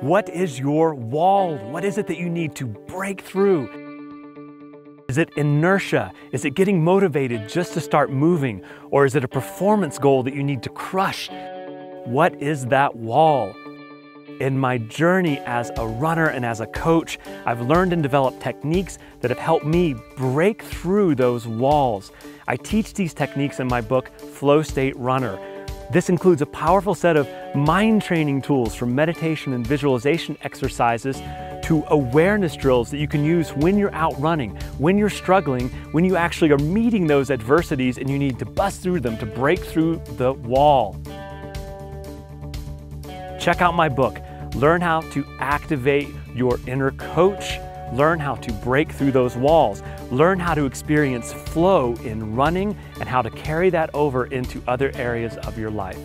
What is your wall? What is it that you need to break through? Is it inertia? Is it getting motivated just to start moving? Or is it a performance goal that you need to crush? What is that wall? In my journey as a runner and as a coach, I've learned and developed techniques that have helped me break through those walls. I teach these techniques in my book, Flow State Runner. This includes a powerful set of mind training tools from meditation and visualization exercises to awareness drills that you can use when you're out running, when you're struggling, when you actually are meeting those adversities and you need to bust through them to break through the wall. Check out my book. Learn how to activate your inner coach. Learn how to break through those walls. Learn how to experience flow in running and how to carry that over into other areas of your life.